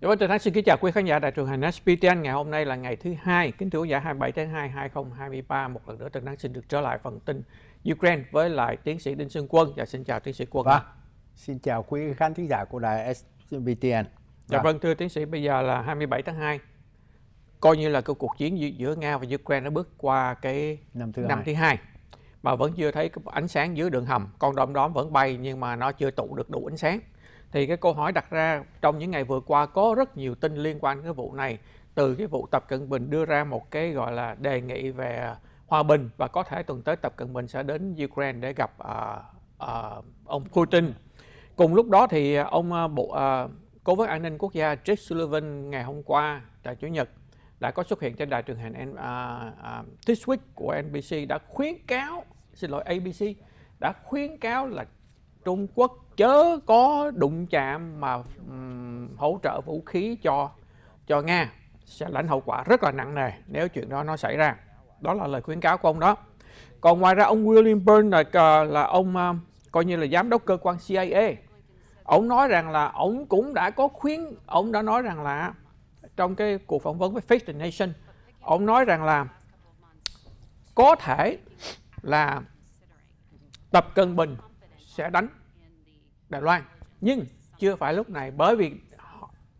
Dạ vâng, Trần Thắng xin kính chào quý khán giả đại trường hành SPTN. Ngày hôm nay là ngày thứ hai, kính thưa quý giả 27 tháng 2 2023. Một lần nữa Trần Thắng xin được trở lại phần tin Ukraine với lại tiến sĩ Đinh Xuân Quân. Và xin chào tiến sĩ Quân. Vâng. Xin chào quý khán thính giả của đài SPTN. Dạ vâng. vâng, thưa tiến sĩ, bây giờ là 27 tháng 2. Coi như là cái cuộc chiến giữa Nga và Ukraine nó bước qua cái năm thứ, năm hai. thứ hai mà vẫn chưa thấy ánh sáng dưới đường hầm. Con đom đóm vẫn bay nhưng mà nó chưa tụ được đủ ánh sáng thì cái câu hỏi đặt ra trong những ngày vừa qua có rất nhiều tin liên quan đến cái vụ này từ cái vụ Tập Cận Bình đưa ra một cái gọi là đề nghị về hòa bình và có thể tuần tới Tập Cận Bình sẽ đến Ukraine để gặp uh, uh, ông Putin. Cùng lúc đó thì ông uh, bộ uh, cố vấn an ninh quốc gia Jake Sullivan ngày hôm qua tại chủ nhật đã có xuất hiện trên đài truyền hình uh, uh, This Week của NBC đã khuyến cáo xin lỗi ABC đã khuyến cáo là Trung Quốc chớ có đụng chạm mà um, hỗ trợ vũ khí cho cho Nga sẽ lãnh hậu quả rất là nặng nề nếu chuyện đó nó xảy ra. Đó là lời khuyến cáo của ông đó. Còn ngoài ra ông William Burns là là ông uh, coi như là giám đốc cơ quan CIA. Ông nói rằng là ông cũng đã có khuyến ông đã nói rằng là trong cái cuộc phỏng vấn với Face the Nation, ông nói rằng là có thể là Tập Cận Bình sẽ đánh Đài Loan nhưng chưa phải lúc này bởi vì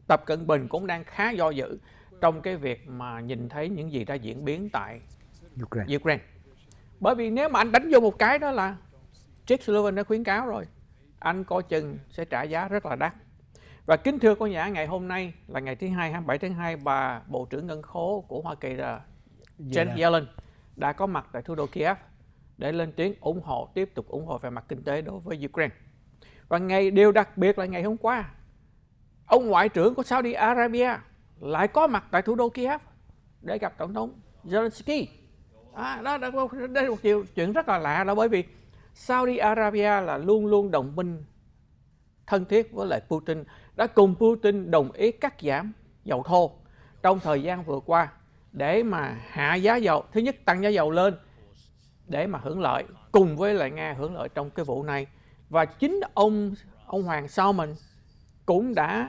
Tập Cận Bình cũng đang khá do dự trong cái việc mà nhìn thấy những gì đã diễn biến tại Ukraine. Ukraine. Bởi vì nếu mà anh đánh vô một cái đó là Jake Sullivan đã khuyến cáo rồi anh coi chừng sẽ trả giá rất là đắt. Và kính thưa cô nhà ngày hôm nay là ngày thứ hai 27 tháng 2 bà Bộ trưởng Ngân khố của Hoa Kỳ là Janet Yellen đã có mặt tại thủ đô Kiev để lên tiếng ủng hộ tiếp tục ủng hộ về mặt kinh tế đối với Ukraine. Và ngày điều đặc biệt là ngày hôm qua, ông ngoại trưởng của Saudi Arabia lại có mặt tại thủ đô Kiev để gặp tổng thống Zelensky. À, đó, đó, đây là một điều, chuyện rất là lạ đó bởi vì Saudi Arabia là luôn luôn đồng minh thân thiết với lại Putin đã cùng Putin đồng ý cắt giảm dầu thô trong thời gian vừa qua để mà hạ giá dầu thứ nhất tăng giá dầu lên để mà hưởng lợi cùng với lại Nga hưởng lợi trong cái vụ này và chính ông ông Hoàng Salmon cũng đã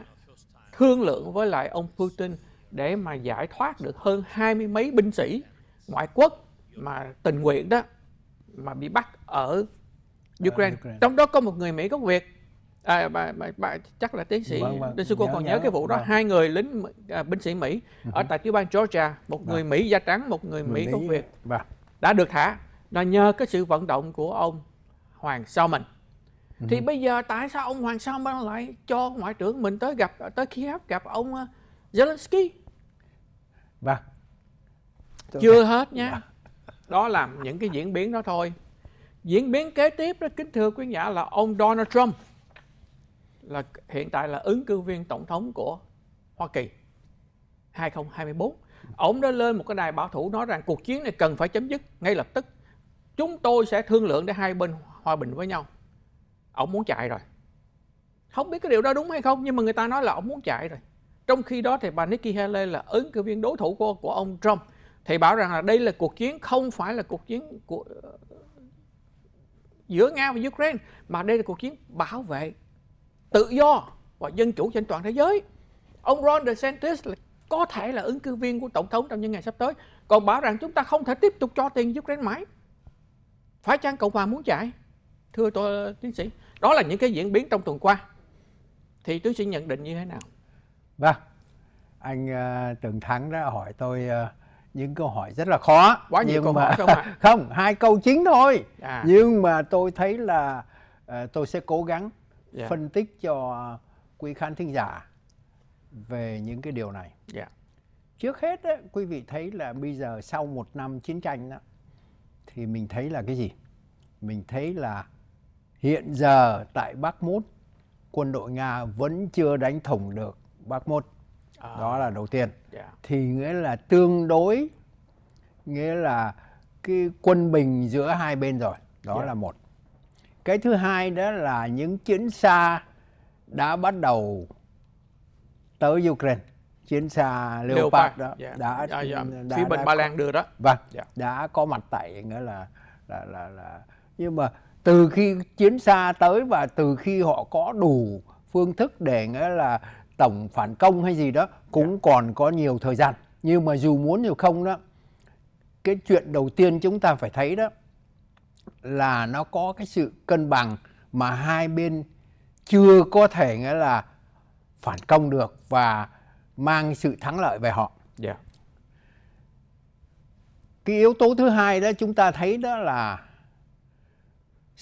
thương lượng với lại ông Putin để mà giải thoát được hơn hai mươi mấy binh sĩ ngoại quốc mà tình nguyện đó mà bị bắt ở Ukraine. Ukraine. Trong đó có một người Mỹ gốc Việt. À, bà, bà, bà, chắc là tiến sĩ vâng, vâng. Đinh Sư Cô còn nhớ, nhớ cái vụ đó vâng. hai người lính à, binh sĩ Mỹ uh-huh. ở tại tiểu bang Georgia, một vâng. người Mỹ da trắng, một người, Mỹ, gốc Việt vâng. đã được thả là nhờ cái sự vận động của ông Hoàng Thì ừ. bây giờ tại sao ông Hoàng Salman lại cho ngoại trưởng mình tới gặp tới Kiev gặp ông uh, Zelensky? Vâng. Chưa hết nha. Vâng. đó là những cái diễn biến đó thôi. Diễn biến kế tiếp đó kính thưa quý giả là ông Donald Trump là hiện tại là ứng cử viên tổng thống của Hoa Kỳ 2024 ông đã lên một cái đài bảo thủ nói rằng cuộc chiến này cần phải chấm dứt ngay lập tức. Chúng tôi sẽ thương lượng để hai bên hòa bình với nhau ông muốn chạy rồi. Không biết cái điều đó đúng hay không, nhưng mà người ta nói là ông muốn chạy rồi. Trong khi đó thì bà Nikki Haley là ứng cử viên đối thủ của của ông Trump. Thì bảo rằng là đây là cuộc chiến, không phải là cuộc chiến của ờ, giữa Nga và Ukraine, mà đây là cuộc chiến bảo vệ tự do và dân chủ trên toàn thế giới. Ông Ron DeSantis là có thể là ứng cử viên của tổng thống trong những ngày sắp tới. Còn bảo rằng chúng ta không thể tiếp tục cho tiền Ukraine mãi. Phải chăng cộng hòa muốn chạy, thưa tôi, tiến sĩ? Đó là những cái diễn biến trong tuần qua thì tiến sĩ nhận định như thế nào vâng anh uh, Tường Thắng đã hỏi tôi uh, những câu hỏi rất là khó quá nhiều câu mà, hỏi không ạ không hai câu chính thôi à. nhưng mà tôi thấy là uh, tôi sẽ cố gắng yeah. Dạ. phân tích cho quý khán thính giả về những cái điều này yeah. Dạ. trước hết á, quý vị thấy là bây giờ sau một năm chiến tranh đó thì mình thấy là cái gì mình thấy là Hiện giờ tại Bắc Mút, quân đội Nga vẫn chưa đánh thủng được Bắc Mút. À. Đó là đầu tiên. Yeah. Dạ. Thì nghĩa là tương đối, nghĩa là cái quân bình giữa hai bên rồi. Đó yeah. Dạ. là một. Cái thứ hai đó là những chiến xa đã bắt đầu tới Ukraine chiến xa Leopard, Leopard đó yeah. đã, yeah, yeah. đã phía bên Ba Lan đưa đó vâng yeah. đã có mặt tại nghĩa là là là là nhưng mà từ khi chiến xa tới và từ khi họ có đủ phương thức để nghĩa là tổng phản công hay gì đó cũng. Dạ. còn có nhiều thời gian nhưng mà dù muốn dù không đó cái chuyện đầu tiên chúng ta phải thấy đó là nó có cái sự cân bằng mà hai bên chưa có thể nghĩa là phản công được và mang sự thắng lợi về họ. Yeah. Dạ. Cái yếu tố thứ hai đó chúng ta thấy đó là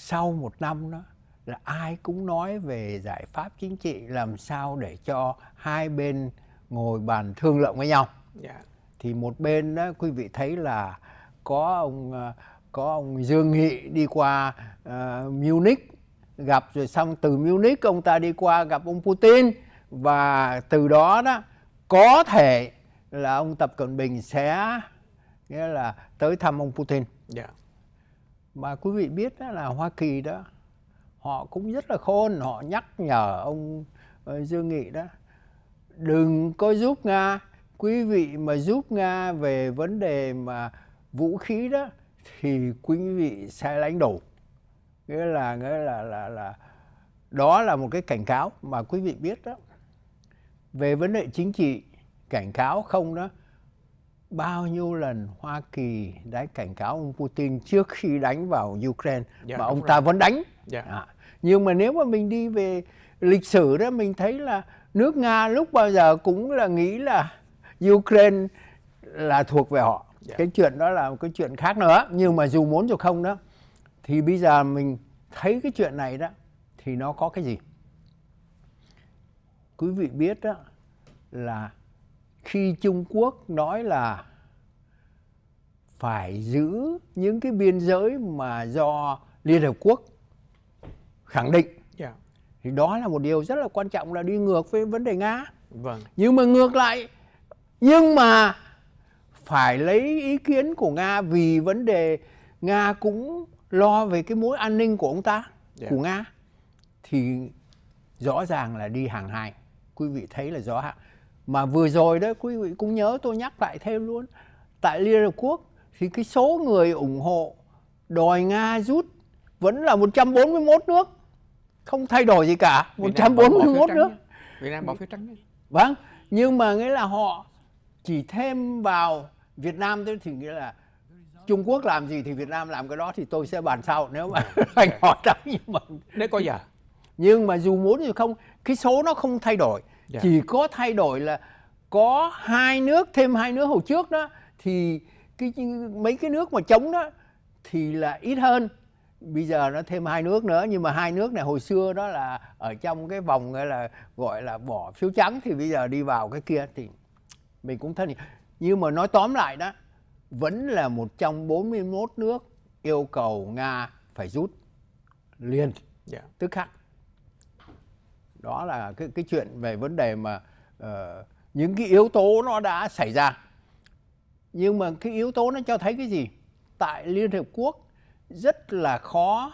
sau một năm đó là ai cũng nói về giải pháp chính trị làm sao để cho hai bên ngồi bàn thương lượng với nhau. Yeah. Dạ. Thì một bên đó quý vị thấy là có ông ờ, có ông Dương Nghị đi qua uh, Munich gặp rồi xong từ Munich ông ta đi qua gặp ông Putin và từ đó đó có thể là ông Tập Cận Bình sẽ nghĩa là tới thăm ông Putin. Yeah. Mà quý vị biết đó là Hoa Kỳ đó họ cũng rất là khôn, họ nhắc nhở ông ờ, Dương Nghị đó đừng có giúp Nga, quý vị mà giúp Nga về vấn đề mà vũ khí đó thì quý vị sẽ lãnh đủ nghĩa là nghĩa là là là đó là một cái cảnh cáo mà quý vị biết đó. Về vấn đề chính trị cảnh cáo không đó bao nhiêu lần Hoa Kỳ đã cảnh cáo ông Putin trước khi đánh vào Ukraine dạ, mà ông rồi. ta vẫn đánh dạ. à. nhưng mà nếu mà mình đi về lịch sử đó mình thấy là nước Nga lúc bao giờ cũng là nghĩ là Ukraine là thuộc về họ. Dạ. cái chuyện đó là một cái chuyện khác nữa nhưng mà dù muốn dù không đó thì bây giờ mình thấy cái chuyện này đó thì nó có cái gì quý vị biết đó là khi Trung Quốc nói là phải giữ những cái biên giới mà do Liên Hợp Quốc khẳng định yeah. Dạ. thì đó là một điều rất là quan trọng là đi ngược với vấn đề Nga. Vâng. Nhưng mà ngược lại nhưng mà phải lấy ý kiến của Nga vì vấn đề Nga cũng lo về cái mối an ninh của ông ta, yeah. Dạ. của Nga. Thì rõ ràng là đi hàng hai. Quý vị thấy là rõ Mà vừa rồi đó quý vị cũng nhớ tôi nhắc lại thêm luôn. Tại Liên Hợp Quốc thì cái số người ủng hộ đòi Nga rút vẫn là 141 nước. Không thay đổi gì cả. Việt 141 nước. Việt Nam bỏ phiếu trắng. Vâng, nhưng mà nghĩa là họ chỉ thêm vào Việt Nam thế thì nghĩa là Trung Quốc làm gì thì Việt Nam làm cái đó thì tôi sẽ bàn sau nếu mà anh hỏi đó nhưng mà đấy có giờ nhưng mà dù muốn thì không cái số nó không thay đổi yeah. Dạ. chỉ có thay đổi là có hai nước thêm hai nước hồi trước đó thì cái mấy cái nước mà chống đó thì là ít hơn bây giờ nó thêm hai nước nữa nhưng mà hai nước này hồi xưa đó là ở trong cái vòng gọi là gọi là bỏ phiếu trắng thì bây giờ đi vào cái kia thì mình cũng thân nhưng mà nói tóm lại đó vẫn là một trong 41 nước yêu cầu Nga phải rút liền yeah. Dạ. tức khắc đó là cái cái chuyện về vấn đề mà uh, những cái yếu tố nó đã xảy ra. Nhưng mà cái yếu tố nó cho thấy cái gì? Tại Liên Hợp Quốc rất là khó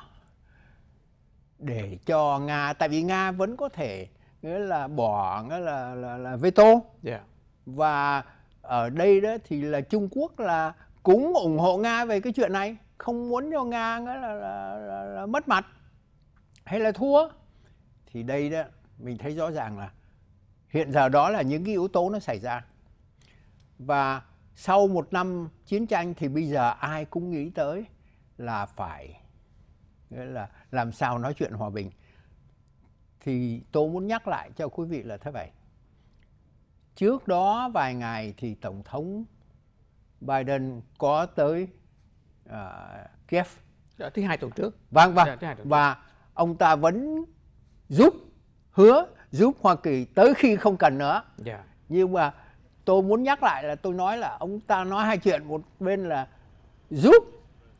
để cho Nga tại vì Nga vẫn có thể nghĩa là bỏ nghĩa là là, là veto. Yeah. Và ở đây đó thì là Trung Quốc là cũng ủng hộ Nga về cái chuyện này không muốn cho Nga là, là, là, là, là mất mặt. Hay là thua? Thì đây đó mình thấy rõ ràng là hiện giờ đó là những cái yếu tố nó xảy ra. Và sau một năm chiến tranh thì bây giờ ai cũng nghĩ tới là phải nghĩa là làm sao nói chuyện hòa bình. Thì tôi muốn nhắc lại cho quý vị là thế vậy. Trước đó vài ngày thì tổng thống Biden có tới uh, Kiev. Dạ, thứ hai tuần trước. Vâng vâng. Dạ, và ông ta vẫn giúp hứa giúp Hoa Kỳ tới khi không cần nữa yeah. Dạ. nhưng mà tôi muốn nhắc lại là tôi nói là ông ta nói hai chuyện một bên là giúp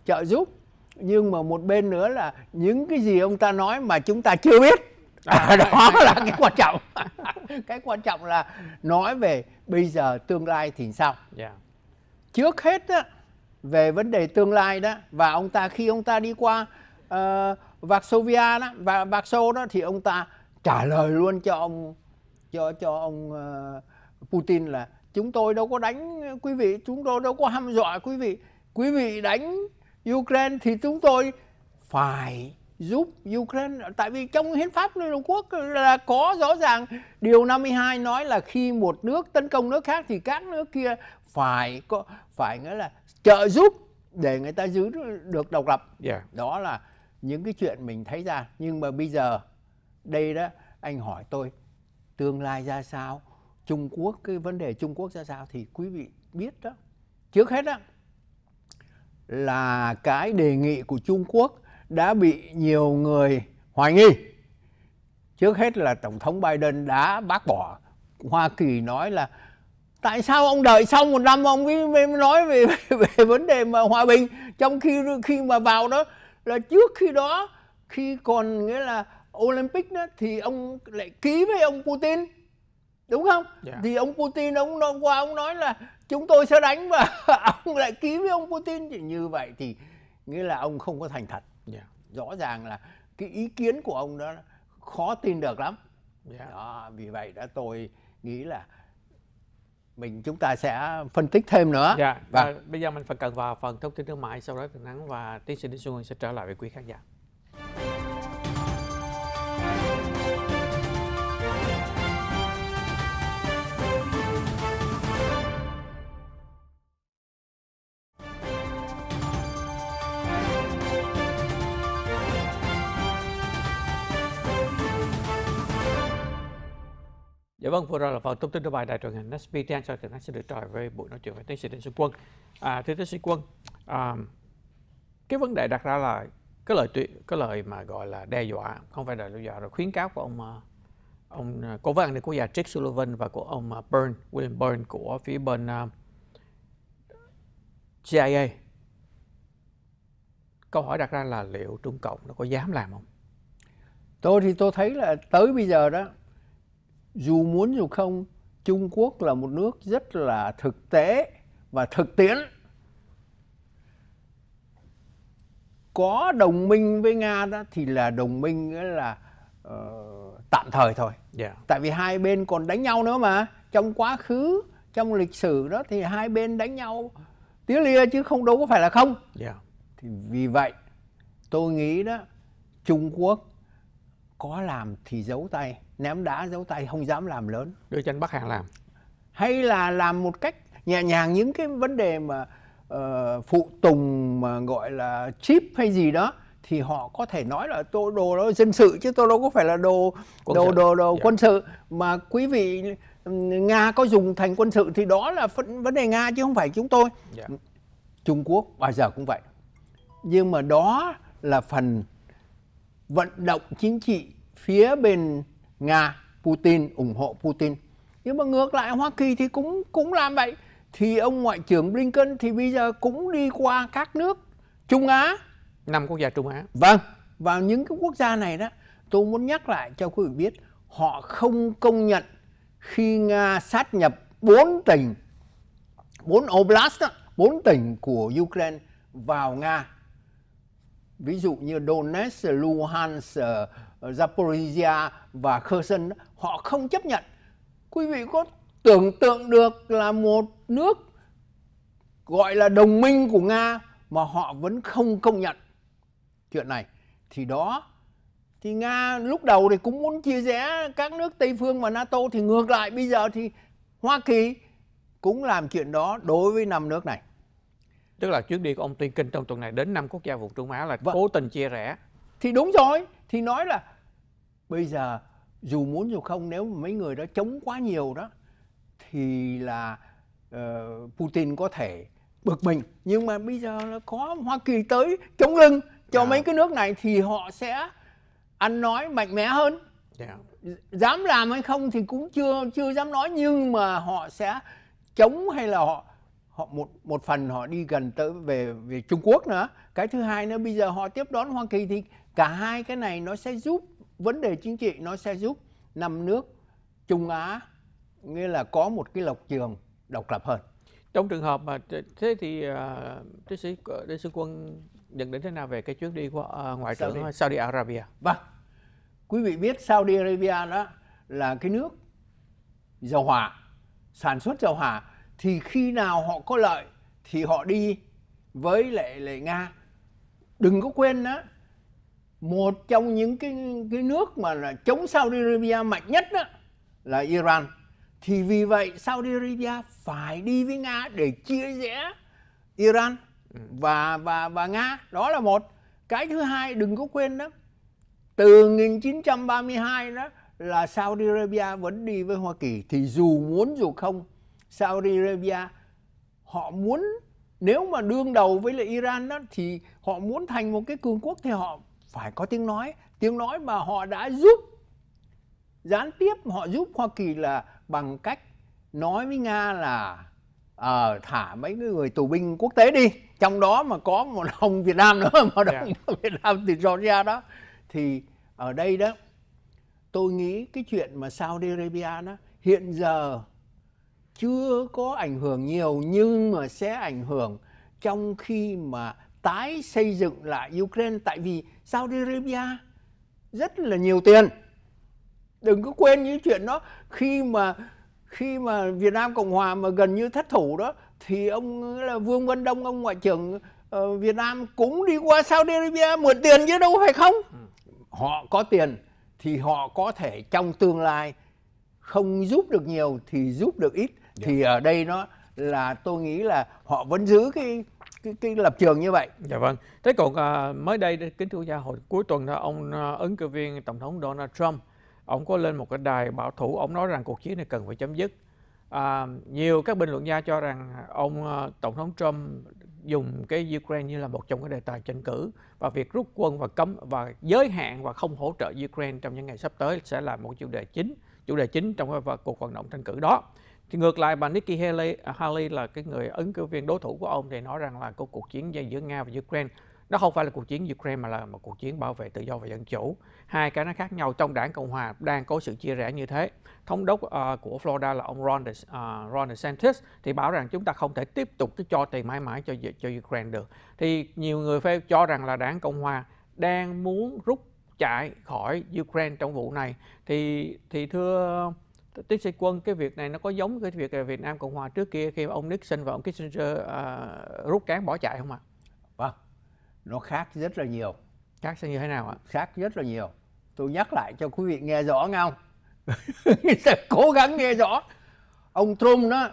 trợ giúp nhưng mà một bên nữa là những cái gì ông ta nói mà chúng ta chưa biết à, đó là cái quan trọng cái quan trọng là nói về bây giờ tương lai thì sao yeah. Dạ. trước hết á, về vấn đề tương lai đó và ông ta khi ông ta đi qua uh, Varsovia đó và Warsaw đó thì ông ta trả lời luôn cho ông cho cho ông uh, Putin là chúng tôi đâu có đánh quý vị chúng tôi đâu có hăm dọa quý vị quý vị đánh Ukraine thì chúng tôi phải giúp Ukraine tại vì trong hiến pháp Liên Hợp Quốc là có rõ ràng điều 52 nói là khi một nước tấn công nước khác thì các nước kia phải có phải nghĩa là trợ giúp để người ta giữ được độc lập. Yeah. Đó là những cái chuyện mình thấy ra nhưng mà bây giờ đây đó anh hỏi tôi tương lai ra sao? Trung Quốc cái vấn đề Trung Quốc ra sao thì quý vị biết đó. Trước hết đó là cái đề nghị của Trung Quốc đã bị nhiều người hoài nghi. Trước hết là tổng thống Biden đã bác bỏ. Hoa Kỳ nói là tại sao ông đợi xong một năm ông mới, mới nói về, về về vấn đề mà hòa bình? Trong khi khi mà vào đó là trước khi đó khi còn nghĩa là Olympic đó thì ông lại ký với ông Putin đúng không yeah. Dạ. thì ông Putin ông nói qua ông nói là chúng tôi sẽ đánh và ông lại ký với ông Putin thì như vậy thì nghĩa là ông không có thành thật yeah. Dạ. rõ ràng là cái ý kiến của ông đó khó tin được lắm yeah. Dạ. đó vì vậy đã tôi nghĩ là mình chúng ta sẽ phân tích thêm nữa. Dạ. Và vâng. bây giờ mình phải cần vào phần thông tin thương mại sau đó từ nắng và tiến sĩ Đinh Xuân sẽ trở lại với quý khán giả. Dạ vâng, vừa rồi là phần thông tin của bài đài truyền hình SBTN cho từ sẽ được trở với buổi nói chuyện với tiến sĩ Đinh Xuân Quân. À, thưa tiến sĩ Quân, à, cái vấn đề đặt ra là cái lời tuyệt cái lời mà gọi là đe dọa không phải là đe dọa rồi khuyến cáo của ông à, ông à, cố vấn an ninh quốc gia Jake Sullivan và của ông Burn Byrne William Byrne của phía bên uh, CIA câu hỏi đặt ra là liệu Trung Cộng nó có dám làm không? Tôi thì tôi thấy là tới bây giờ đó dù muốn dù không Trung Quốc là một nước rất là thực tế và thực tiễn có đồng minh với Nga đó thì là đồng minh là uh, tạm thời thôi yeah. Dạ. tại vì hai bên còn đánh nhau nữa mà trong quá khứ trong lịch sử đó thì hai bên đánh nhau tía lia chứ không đâu có phải là không yeah. Dạ. thì vì vậy tôi nghĩ đó Trung Quốc có làm thì giấu tay ném đá giấu tay không dám làm lớn đưa chân bắc hàng làm hay là làm một cách nhẹ nhàng những cái vấn đề mà uh, phụ tùng mà gọi là chip hay gì đó thì họ có thể nói là tôi đồ đó dân sự chứ tôi đâu có phải là đồ quân đồ đồ đồ yeah. Dạ. quân sự mà quý vị nga có dùng thành quân sự thì đó là vấn đề nga chứ không phải chúng tôi yeah. Dạ. trung quốc bao giờ cũng vậy nhưng mà đó là phần vận động chính trị phía bên Nga, Putin ủng hộ Putin. Nhưng mà ngược lại Hoa Kỳ thì cũng cũng làm vậy. Thì ông ngoại trưởng Blinken thì bây giờ cũng đi qua các nước Trung Á, năm quốc gia Trung Á. Vâng, và những cái quốc gia này đó, tôi muốn nhắc lại cho quý vị biết, họ không công nhận khi Nga sát nhập bốn tỉnh, bốn oblast, bốn tỉnh của Ukraine vào Nga ví dụ như Donetsk, Luhansk, ờ, Zaporizhia và Kherson họ không chấp nhận. Quý vị có tưởng tượng được là một nước gọi là đồng minh của Nga mà họ vẫn không công nhận chuyện này thì đó thì Nga lúc đầu thì cũng muốn chia rẽ các nước Tây phương và NATO thì ngược lại bây giờ thì Hoa Kỳ cũng làm chuyện đó đối với năm nước này tức là chuyến đi của ông Tuyên Kinh trong tuần này đến năm quốc gia vùng Trung Á là vâng. cố tình chia rẽ thì đúng rồi thì nói là bây giờ dù muốn dù không nếu mấy người đó chống quá nhiều đó thì là uh, Putin có thể bực mình nhưng mà bây giờ là có Hoa Kỳ tới chống lưng cho yeah. Dạ. mấy cái nước này thì họ sẽ ăn nói mạnh mẽ hơn yeah. Dạ. dám làm hay không thì cũng chưa chưa dám nói nhưng mà họ sẽ chống hay là họ họ một một phần họ đi gần tới về về Trung Quốc nữa. Cái thứ hai nữa bây giờ họ tiếp đón Hoa Kỳ thì cả hai cái này nó sẽ giúp vấn đề chính trị nó sẽ giúp năm nước Trung Á nghĩa là có một cái lộc trường độc lập hơn. Trong trường hợp mà thế thì uh, tiến sĩ tiến sĩ quân nhận định thế nào về cái chuyến đi của uh, ngoại trưởng Saudi. Saudi Arabia? Vâng. Quý vị biết Saudi Arabia đó là cái nước dầu hỏa sản xuất dầu hỏa thì khi nào họ có lợi, thì họ đi với lại lại nga. Đừng có quên đó một trong những cái cái nước mà là chống Saudi Arabia mạnh nhất đó là Iran. Thì vì vậy Saudi Arabia phải đi với Nga để chia rẽ Iran và và và Nga. Đó là một. Cái thứ hai, đừng có quên đó từ 1932 đó là Saudi Arabia vẫn đi với Hoa Kỳ. Thì dù muốn dù không Saudi Arabia họ muốn nếu mà đương đầu với lại Iran đó thì họ muốn thành một cái cường quốc thì họ phải có tiếng nói. Tiếng nói mà họ đã giúp gián tiếp họ giúp Hoa Kỳ là bằng cách nói với Nga là uh, thả mấy người tù binh quốc tế đi. Trong đó mà có một ông Việt Nam nữa mà đồng yeah. Việt Nam từ Georgia đó. Thì ở đây đó tôi nghĩ cái chuyện mà Saudi Arabia đó hiện giờ chưa có ảnh hưởng nhiều nhưng mà sẽ ảnh hưởng trong khi mà tái xây dựng lại Ukraine. Tại vì Saudi Arabia rất là nhiều tiền. Đừng có quên những chuyện đó. Khi mà khi mà Việt Nam Cộng Hòa mà gần như thất thủ đó thì ông là Vương Văn Đông ông ngoại trưởng uh, Việt Nam cũng đi qua Saudi Arabia mượn tiền chứ đâu phải không? Ừ. họ có tiền thì họ có thể trong tương lai không giúp được nhiều thì giúp được ít thì dạ. ở đây nó là tôi nghĩ là họ vẫn giữ cái cái, cái lập trường như vậy. Dạ vâng. Thế còn uh, mới đây kính thưa gia hồi cuối tuần đó ông uh, ứng cử viên tổng thống Donald Trump ông có lên một cái đài bảo thủ ông nói rằng cuộc chiến này cần phải chấm dứt. À, nhiều các bình luận gia cho rằng ông uh, tổng thống Trump dùng cái Ukraine như là một trong cái đề tài tranh cử và việc rút quân và cấm và giới hạn và không hỗ trợ Ukraine trong những ngày sắp tới sẽ là một chủ đề chính chủ đề chính trong cái cuộc vận động tranh cử đó. Thì ngược lại bà Nikki Haley, à, Haley là cái người ứng cử viên đối thủ của ông thì nói rằng là cái cuộc chiến giữa Nga và Ukraine nó không phải là cuộc chiến Ukraine mà là một cuộc chiến bảo vệ tự do và dân chủ. Hai cái nó khác nhau trong đảng Cộng hòa đang có sự chia rẽ như thế. Thống đốc uh, của Florida là ông Ron, uh, Ron DeSantis thì bảo rằng chúng ta không thể tiếp tục cho tiền mãi mãi cho cho Ukraine được. Thì nhiều người phê cho rằng là đảng Cộng hòa đang muốn rút chạy khỏi Ukraine trong vụ này. Thì thì thưa tiến sĩ quân cái việc này nó có giống cái việc Việt Nam Cộng hòa trước kia khi ông Nixon và ông Kissinger uh, rút cán bỏ chạy không ạ? Vâng, nó khác rất là nhiều. Khác sẽ như thế nào ạ? Khác rất là nhiều. Tôi nhắc lại cho quý vị nghe rõ không? sẽ cố gắng nghe rõ. Ông Trump đó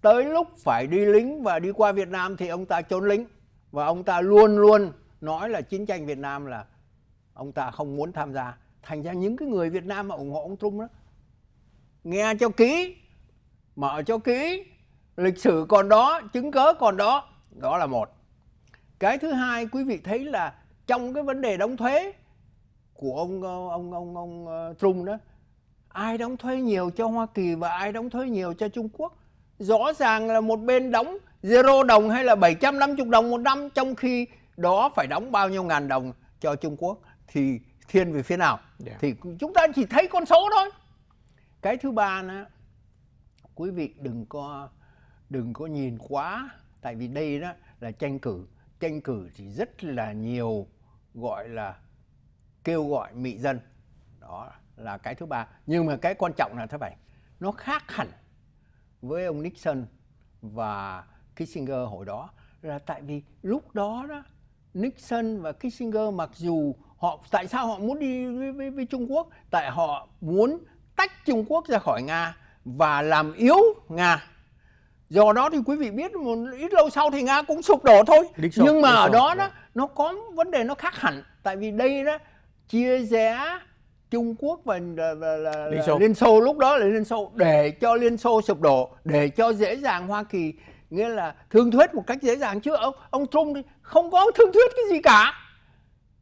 tới lúc phải đi lính và đi qua Việt Nam thì ông ta trốn lính và ông ta luôn luôn nói là chiến tranh Việt Nam là ông ta không muốn tham gia. Thành ra những cái người Việt Nam mà ủng hộ ông Trump đó nghe cho kỹ mở cho kỹ lịch sử còn đó chứng cớ còn đó đó là một cái thứ hai quý vị thấy là trong cái vấn đề đóng thuế của ông ông ông ông uh, Trump đó ai đóng thuế nhiều cho Hoa Kỳ và ai đóng thuế nhiều cho Trung Quốc rõ ràng là một bên đóng zero đồng hay là 750 đồng một năm trong khi đó phải đóng bao nhiêu ngàn đồng cho Trung Quốc thì thiên về phía nào yeah. Dạ. thì chúng ta chỉ thấy con số thôi cái thứ ba nữa quý vị đừng có đừng có nhìn quá. Tại vì đây đó là tranh cử. Tranh cử thì rất là nhiều gọi là kêu gọi mị dân. Đó là cái thứ ba. Nhưng mà cái quan trọng là thế này nó khác hẳn với ông Nixon và Kissinger hồi đó. Là tại vì lúc đó đó Nixon và Kissinger mặc dù họ tại sao họ muốn đi với, với, với Trung Quốc? Tại họ muốn tách Trung Quốc ra khỏi Nga và làm yếu Nga. Do đó thì quý vị biết một ít lâu sau thì Nga cũng sụp đổ thôi. Xô, Nhưng mà ở đó đó yeah. nó có vấn đề nó khác hẳn. Tại vì đây đó chia rẽ Trung Quốc và, và, và là, Liên, Xô. Liên Xô lúc đó là Liên Xô để cho Liên Xô sụp đổ, để cho dễ dàng Hoa Kỳ nghĩa là thương thuyết một cách dễ dàng chứ ông ông Trump thì không có thương thuyết cái gì cả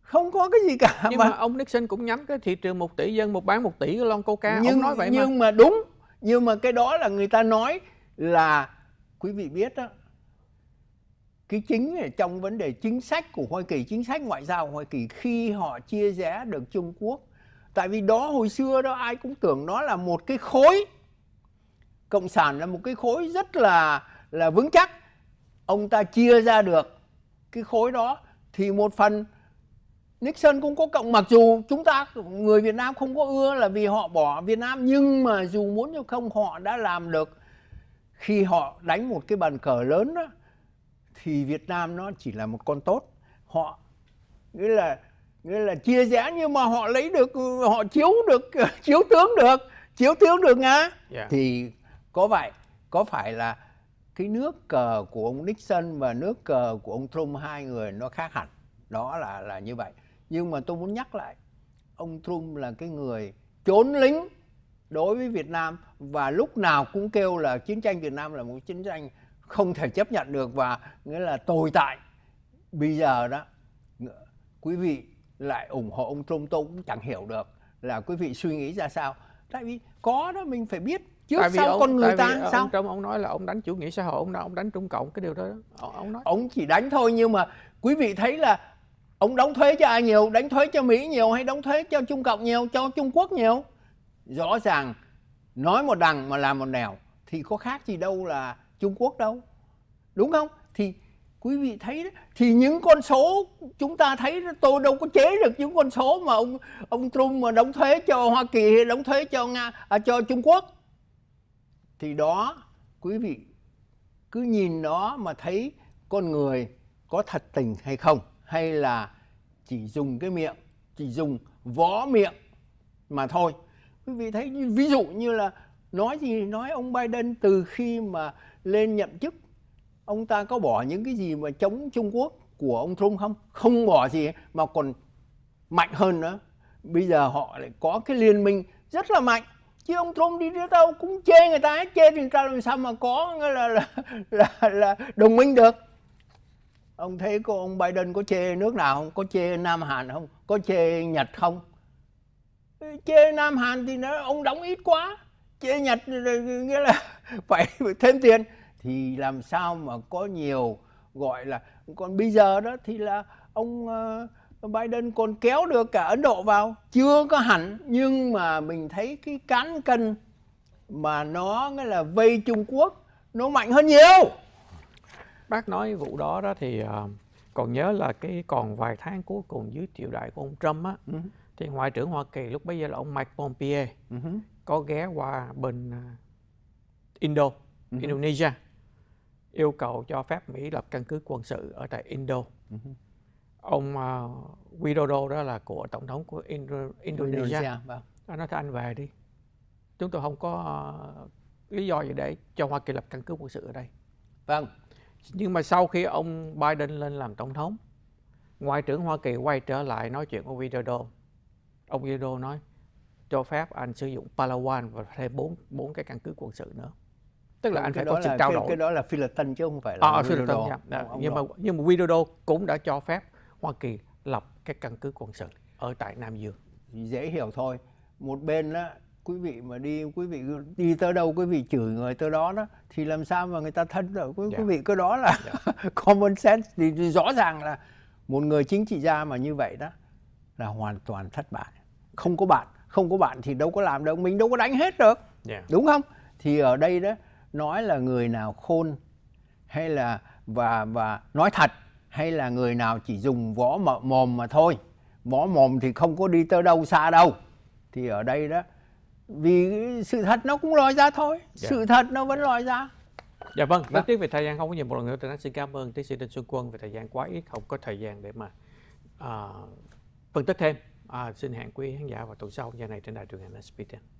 không có cái gì cả nhưng mà, mà ông Nixon cũng nhắm cái thị trường một tỷ dân một bán một tỷ lon coca nhưng ông nói vậy nhưng mà. mà đúng nhưng mà cái đó là người ta nói là quý vị biết đó cái chính ở trong vấn đề chính sách của Hoa Kỳ chính sách ngoại giao của Hoa Kỳ khi họ chia rẽ được Trung Quốc. Tại vì đó hồi xưa đó ai cũng tưởng nó là một cái khối cộng sản là một cái khối rất là là vững chắc. Ông ta chia ra được cái khối đó thì một phần Nixon cũng có cộng mặc dù chúng ta người Việt Nam không có ưa là vì họ bỏ Việt Nam nhưng mà dù muốn hay không họ đã làm được. Khi họ đánh một cái bàn cờ lớn đó thì Việt Nam nó chỉ là một con tốt. Họ nghĩa là nghĩa là chia rẽ nhưng mà họ lấy được họ chiếu được chiếu tướng được chiếu tướng được nga. Yeah. Thì có vậy có phải là cái nước cờ của ông Nixon và nước cờ của ông Trump hai người nó khác hẳn? Đó là là như vậy nhưng mà tôi muốn nhắc lại ông Trump là cái người trốn lính đối với Việt Nam và lúc nào cũng kêu là chiến tranh Việt Nam là một chiến tranh không thể chấp nhận được và nghĩa là tồi tại bây giờ đó quý vị lại ủng hộ ông Trump tôi cũng chẳng hiểu được là quý vị suy nghĩ ra sao. Tại vì có đó mình phải biết trước tại sau ông, con người ta ông, sao. Ông Trump ông nói là ông đánh chủ nghĩa xã hội ông ông đánh Trung Cộng cái điều đó. Ông, ông nói. Ông chỉ đánh thôi nhưng mà quý vị thấy là ông đóng thuế cho ai nhiều? Đánh thuế cho Mỹ nhiều hay đóng thuế cho Trung Cộng nhiều cho Trung Quốc nhiều? Rõ ràng nói một đằng mà làm một nẻo thì có khác gì đâu là Trung Quốc đâu. Đúng không? Thì quý vị thấy đó, thì những con số chúng ta thấy đó, tôi đâu có chế được những con số mà ông ông Trump mà đóng thuế cho Hoa Kỳ hay đóng thuế cho Nga à, cho Trung Quốc. Thì đó quý vị cứ nhìn nó mà thấy con người có thật tình hay không hay là chỉ dùng cái miệng chỉ dùng vó miệng mà thôi. Quý vị thấy ví dụ như là nói gì nói ông Biden từ khi mà lên nhậm chức ông ta có bỏ những cái gì mà chống Trung Quốc của ông Trump không? Không bỏ gì mà còn mạnh hơn nữa. Bây giờ họ lại có cái liên minh rất là mạnh chứ ông Trump đi đến đâu cũng chê người ta chê thì người ta làm sao mà có là là là, là đồng minh được ông thấy có ông Biden có chê nước nào không? Có chê Nam Hàn không? Có chê Nhật không? Chê Nam Hàn thì nó ông đóng ít quá. Chê Nhật nghĩa là phải thêm tiền. Thì làm sao mà có nhiều gọi là còn bây giờ đó thì là ông uh, Biden còn kéo được cả Ấn Độ vào. Chưa có hẳn nhưng mà mình thấy cái cán cân mà nó nghĩa là vây Trung Quốc nó mạnh hơn nhiều bác nói vụ đó đó thì uh, còn nhớ là cái còn vài tháng cuối cùng dưới triều đại của ông Trump á uh-huh. thì ngoại trưởng Hoa Kỳ lúc bấy giờ là ông Mike Pompeo uh-huh. có ghé qua bên uh, Indo uh-huh. Indonesia yêu cầu cho phép Mỹ lập căn cứ quân sự ở tại Indo. Uh-huh. Ông uh, Widodo đó là của tổng thống của Indo, Indonesia. Indonesia vâng. Nó nói anh về đi. Chúng tôi không có uh, lý do gì để cho Hoa Kỳ lập căn cứ quân sự ở đây. Vâng. Nhưng mà sau khi ông Biden lên làm tổng thống, Ngoại trưởng Hoa Kỳ quay trở lại nói chuyện với Widodo. Ông Widodo nói cho phép anh sử dụng Palawan và thêm bốn bốn cái căn cứ quân sự nữa tức là anh phải có sự trao đổi cái đó là Philadelphia chứ không phải là à, Philadelphia yeah. Dạ. nhưng mà nhưng mà Widodo cũng đã cho phép Hoa Kỳ lập cái căn cứ quân sự ở tại Nam Dương dễ hiểu thôi một bên đó quý vị mà đi quý vị đi tới đâu quý vị chửi người tới đó đó thì làm sao mà người ta thân được quý, yeah. quý dạ. vị cái đó là yeah. Dạ. common sense thì rõ ràng là một người chính trị gia mà như vậy đó là hoàn toàn thất bại không có bạn không có bạn thì đâu có làm được mình đâu có đánh hết được yeah. đúng không thì ở đây đó nói là người nào khôn hay là và và nói thật hay là người nào chỉ dùng võ mồm mà thôi võ mồm thì không có đi tới đâu xa đâu thì ở đây đó vì sự thật nó cũng lòi ra thôi. Dạ. sự thật nó vẫn lòi ra. Dạ vâng đáng vâng. tiếc về thời gian không có nhiều một lần nữa tôi xin cảm ơn tiến sĩ đinh xuân quân về thời gian quá ít không có thời gian để mà uh, phân tích thêm. Uh, xin hẹn quý khán giả vào tuần sau. Giờ này trên đài truyền hình SPTN